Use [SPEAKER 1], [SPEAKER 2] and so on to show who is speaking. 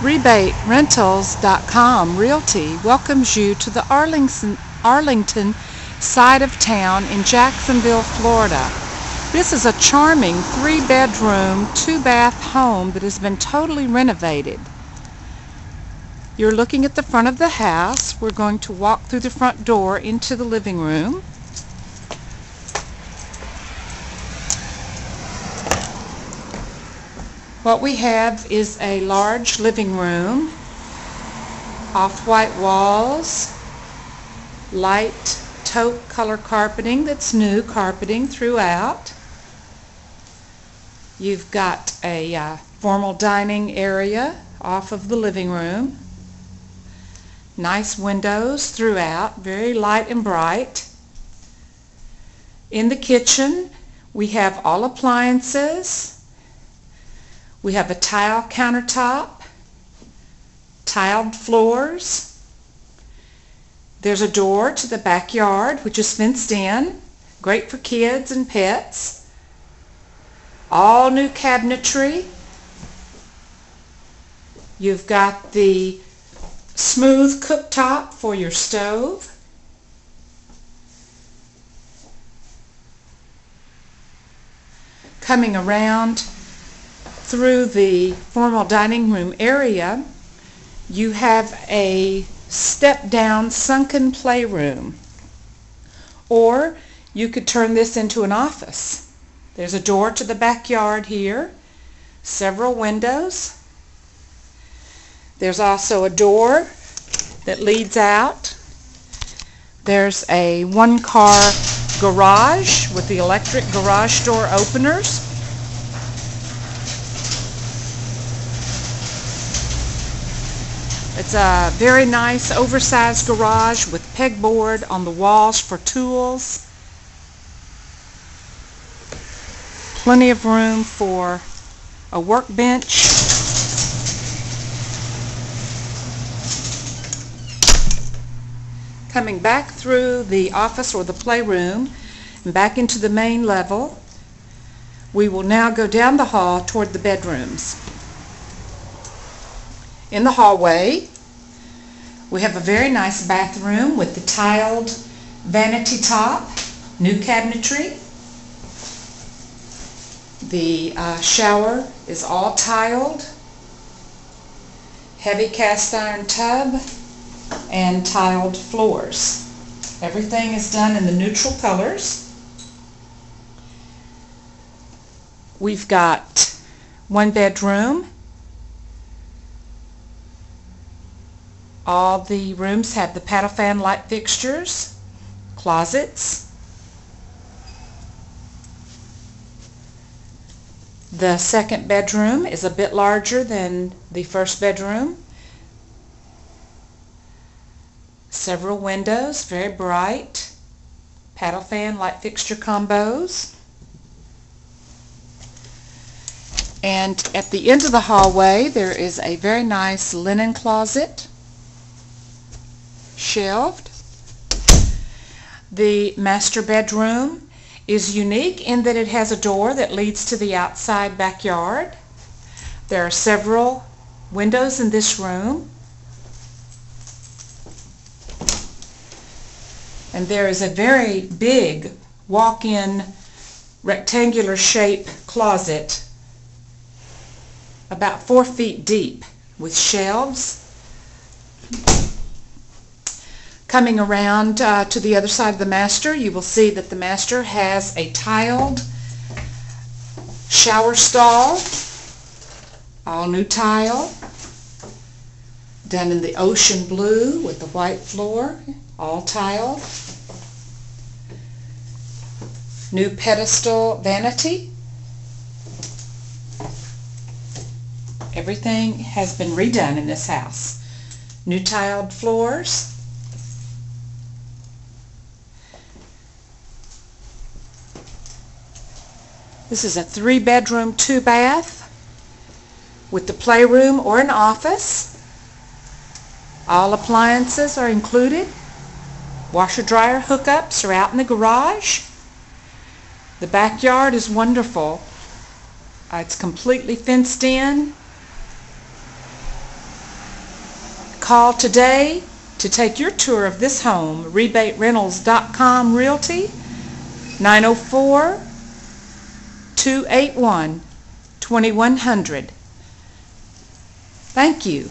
[SPEAKER 1] RebateRentals.com Realty welcomes you to the Arlingwood, Arlington side of town in Jacksonville, Florida. This is a charming three-bedroom, two-bath home that has been totally renovated. You're looking at the front of the house. We're going to walk through the front door into the living room. What we have is a large living room, off-white walls, light taupe color carpeting that's new carpeting throughout. You've got a uh, formal dining area off of the living room. Nice windows throughout, very light and bright. In the kitchen, we have all appliances. We have a tile countertop, tiled floors. There's a door to the backyard, which is fenced in, great for kids and pets. All new cabinetry. You've got the smooth cooktop for your stove. Coming around through the formal dining room area, you have a step-down sunken playroom. Or you could turn this into an office. There's a door to the backyard here, several windows. There's also a door that leads out. There's a one-car garage with the electric garage door openers. It's a very nice oversized garage with pegboard on the walls for tools. Plenty of room for a workbench. Coming back through the office or the playroom and back into the main level, we will now go down the hall toward the bedrooms. In the hallway, we have a very nice bathroom with the tiled vanity top, new cabinetry. The uh, shower is all tiled, heavy cast iron tub, and tiled floors. Everything is done in the neutral colors. We've got one bedroom All the rooms have the paddle fan light fixtures, closets. The second bedroom is a bit larger than the first bedroom. Several windows, very bright. Paddle fan light fixture combos. And at the end of the hallway there is a very nice linen closet shelved. The master bedroom is unique in that it has a door that leads to the outside backyard. There are several windows in this room. And there is a very big walk-in rectangular shape closet about four feet deep with shelves Coming around uh, to the other side of the master, you will see that the master has a tiled shower stall, all new tile, done in the ocean blue with the white floor, all tiled. New pedestal vanity. Everything has been redone in this house. New tiled floors. This is a three-bedroom, two-bath with the playroom or an office. All appliances are included. Washer-dryer hookups are out in the garage. The backyard is wonderful. Uh, it's completely fenced in. Call today to take your tour of this home, rebaterentals.com Realty, 904-281-2100. Thank you.